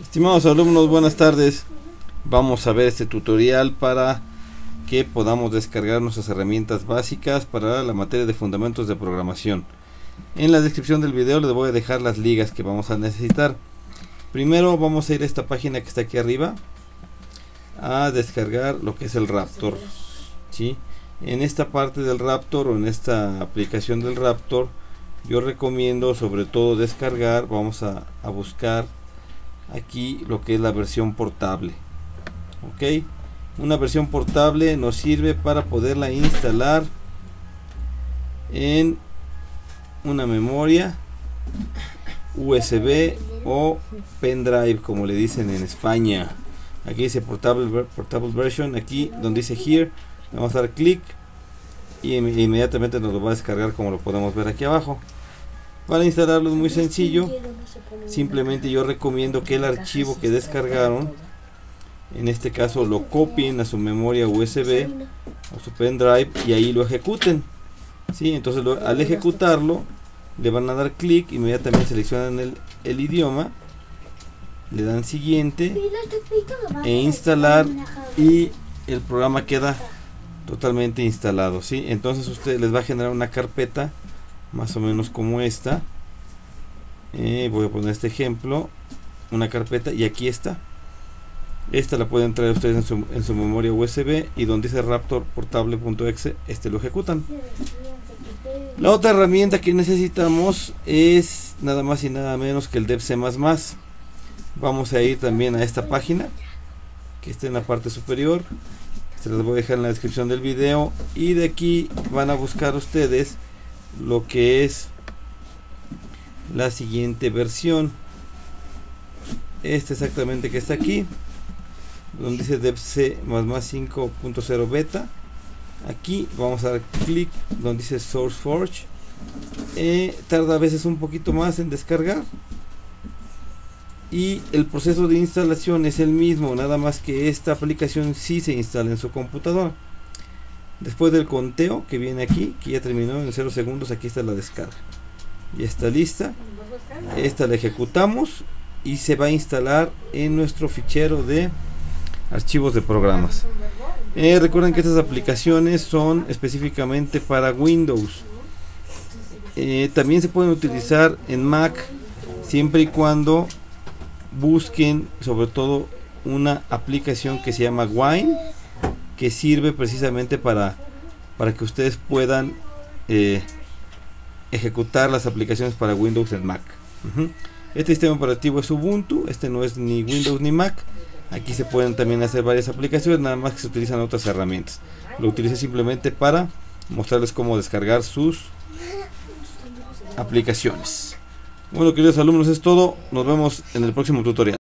Estimados alumnos, buenas tardes. Vamos a ver este tutorial para que podamos descargar nuestras herramientas básicas para la materia de fundamentos de programación. En la descripción del video les voy a dejar las ligas que vamos a necesitar. Primero vamos a ir a esta página que está aquí arriba a descargar lo que es el Raptor. ¿sí? En esta parte del Raptor o en esta aplicación del Raptor yo recomiendo sobre todo descargar, vamos a, a buscar aquí lo que es la versión portable. Ok, una versión portable nos sirve para poderla instalar en una memoria USB o pendrive como le dicen en España aquí dice portable, portable version aquí donde dice here vamos a dar clic y inmediatamente nos lo va a descargar como lo podemos ver aquí abajo para instalarlo es muy sencillo simplemente yo recomiendo que el archivo que descargaron en este caso lo copien a su memoria USB o su pendrive y ahí lo ejecuten ¿sí? entonces al ejecutarlo le van a dar clic inmediatamente seleccionan el, el idioma le dan siguiente e instalar y el programa queda totalmente instalado ¿sí? entonces usted les va a generar una carpeta más o menos como esta. Eh, voy a poner este ejemplo una carpeta y aquí está. Esta la pueden traer ustedes en su, en su memoria USB y donde dice raptor portable.exe este lo ejecutan. La otra herramienta que necesitamos es nada más y nada menos que el dev C++ vamos a ir también a esta página que está en la parte superior. Se las voy a dejar en la descripción del video y de aquí van a buscar ustedes lo que es la siguiente versión. Este exactamente que está aquí donde dice devc más más 5.0 beta. Aquí vamos a dar clic donde dice sourceforge eh, tarda a veces un poquito más en descargar. Y el proceso de instalación es el mismo nada más que esta aplicación sí se instala en su computadora después del conteo que viene aquí que ya terminó en 0 segundos aquí está la descarga. Ya está lista. Esta la ejecutamos y se va a instalar en nuestro fichero de archivos de programas. Eh, recuerden que estas aplicaciones son específicamente para Windows. Eh, también se pueden utilizar en Mac siempre y cuando busquen sobre todo una aplicación que se llama Wine que sirve precisamente para para que ustedes puedan eh, ejecutar las aplicaciones para Windows en Mac. Este sistema operativo es Ubuntu este no es ni Windows ni Mac. Aquí se pueden también hacer varias aplicaciones nada más que se utilizan otras herramientas. Lo utilicé simplemente para mostrarles cómo descargar sus aplicaciones. Bueno queridos alumnos es todo. Nos vemos en el próximo tutorial